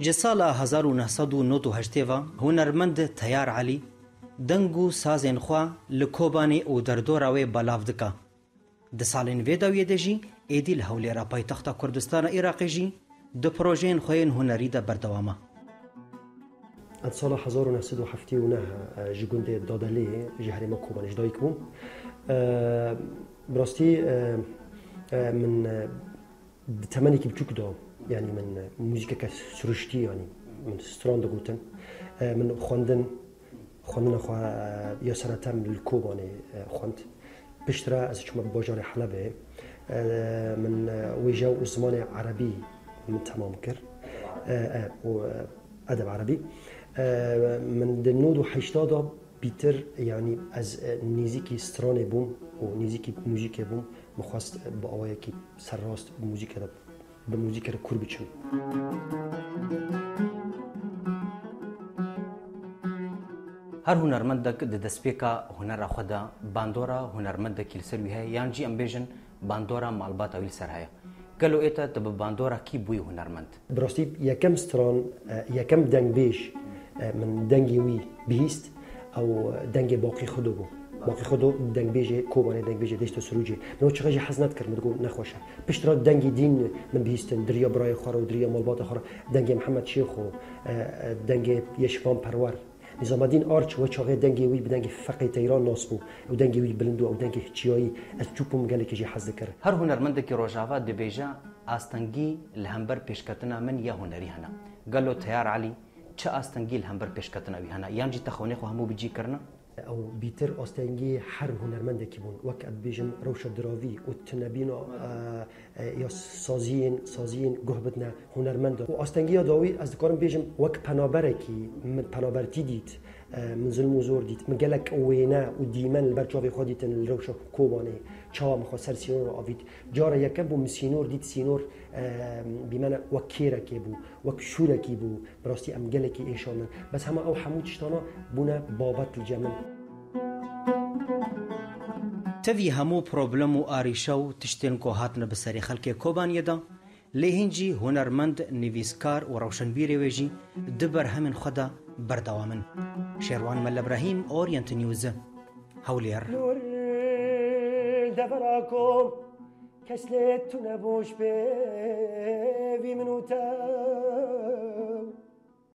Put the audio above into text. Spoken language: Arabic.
جسال 1992 هنرمند تیار علی دنګو سازن خو لکوبانی او دردوراوي بلاودکا د سالین ویداوی دجی ادیل هولې را پایتخت کوردستان عراق جی د پروژین خوین هنری د بردوامه. Ed sala 1979 ji gundê Dadalê ji herêma Kobanê ji dayîk bûm. Bi rastî min di temenekî biçûk da yani من موزیکەکە سروشتی ینی من ستران دەگوتن من خوندن خوندن خوا یا سەرەتەم کۆبانێ خوند پشترا ئەس چمە بۆژاری حەلەبێ من وێژە و زمانی عربی من تەمام کرد ادب عربي. من دنود و بیتر یعنی از نزیکی سترانه بوم و نزیکی موزیک بوم مخواست با آوایی که سر راست موزیک را به موزیک را کور بچم هر هنرمند د دسپیکا هنر خدا باندورا هنرمند کلیسر وی هه یان جی امبیژن باندورا مالبات اویل سر هه قالوا ايتا تب باندورا کی بوی هنرمند براستي يكم ستران يكم دنگ بيش من دنگي وي بيست أو دنگ باقي خودو بو باقي خودو دنگ بيجي كوباني دنگ بيجي ديشتو سروجي. نو چقدر حزنت کرد مدگو نخوشه. پشت را دنگ دین من بهستن دریا برای خورا و دریا مالبات دنگ محمد شیخ و دنگ یشفان پرور نظام الدین آرچ و چاقه دنگی وی بدنگ فقه ایران ناس بو. و دنگی وی بلندو أو دنگی چیایی از چوبم گله که جی حز کرد. هر هنرمند که روجاوا دبیجا آستنگی لهمبر پیشکتنا من یا هنری هنا قالو تیار علی چه آستنگی لهمبر پیشکتنا وی هنا یان جی تخونی خو همو بجی کرنا او بیتر ئاستەنگی هەر هوەرمەندێکی بوون وەک ئەبێژم ڕەوشە دراوی و تنەبین یا سازیین سازیین گوه بدنە هوەرمەندە و ئاستەنگی داوی ئەس دکارم بێژم وەک پەنابەرێکی من پەنابەرتی دیت آه، من ظلم و زور دید مگلک اوینا و دیمن لبر جاوی خواه دیدن لروش کوبانه چاوا مخواه سر سینور رو آوید جارا یکم بو مسینور دید سینور بیمن وکی رکی بو وک شورکی بو براستی بس همه أو همو چشتانا بونه بابت جمن تذی همو پروبلم و آریشو تشتین که هاتن بسری خلک کوبانی لێ هینجی هوەرمەند نویسکار و ڕەوشنبیرێوێژی دبەر هەمن خۆدا بەردەوامن شێوان مە لەبراهیم ئۆریەنت نیوزە هەولێر. دەبراکۆ کەس لێت تو نەبۆش پێ وی منوتە.